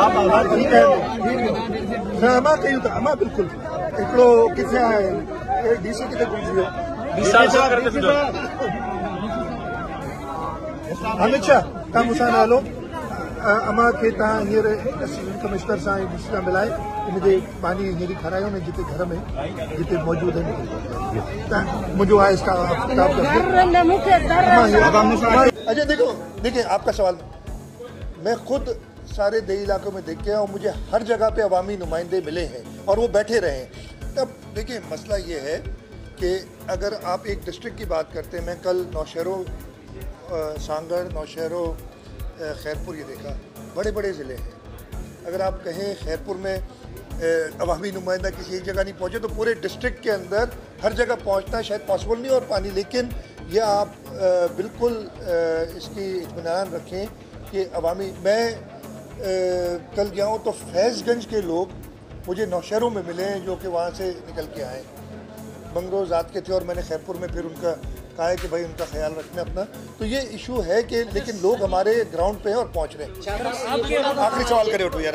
हा। ठीकु आहे अमा कयूं था अमा बिल्कुलु। हिकिड़ो किथे आहे डी सी किथे गुम वियो अमित शाह तव्हां मूंसां हलो अमा खे तव्हां हींअर असिस्टेंट कमिश्नर सां डी सी सां मिलाए। हिनजे पाणी हींअर खारायो न जिते घर में जिते मौजूदु आहिनि त मुंहिंजो आहे इसका अजय देखो देखिए आपका सवाल। मैं खुद सारे दही इलाकों में देखे हैं और मुझे हर जगह पे अवामी नुमाइंदे मिले हैं और वो बैठे रहे तब देखिए, मसला ये है कि अगर आप एक डिस्ट्रिक्ट की बात करते हैं, मैं कल नौशहरों सांगड़, नौशहरों खैरपुर, ये देखा बड़े बड़े ज़िले हैं। अगर आप कहें खैरपुर में अवामी नुमाइंदा किसी एक जगह नहीं पहुँचे तो पूरे डिस्ट्रिक्ट के अंदर हर जगह पहुँचना शायद पॉसिबल नहीं और पानी, लेकिन यह आप बिल्कुल इसकी इतमान रखें कि अवामी, मैं कल गया हूँ तो फैज़गंज के लोग मुझे नौशहरों में मिले हैं जो कि वहाँ से निकल के आए बंगरोज आत के थे और मैंने खैरपुर में फिर उनका कहा है कि भाई उनका ख्याल रखना अपना। तो ये इशू है कि लेकिन लोग हमारे ग्राउंड पे हैं और पहुँच रहे हैं। आखिरी सवाल करे उठो यार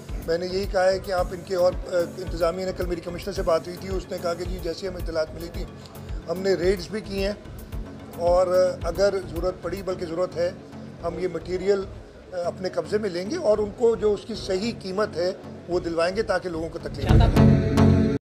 मैंने यही कहा है कि आप इनके और इंतज़ामिया ने कल मेरी कमिश्नर से बात हुई थी, उसने कहा कि जी, जैसी हमें इतलात मिली थी, हमने रेड्स भी किए हैं और अगर ज़रूरत पड़ी, बल्कि ज़रूरत है, हम ये मटेरियल अपने कब्ज़े में लेंगे और उनको जो उसकी सही कीमत है, वो दिलवाएँगे ताकि लोगों को तकलीफ़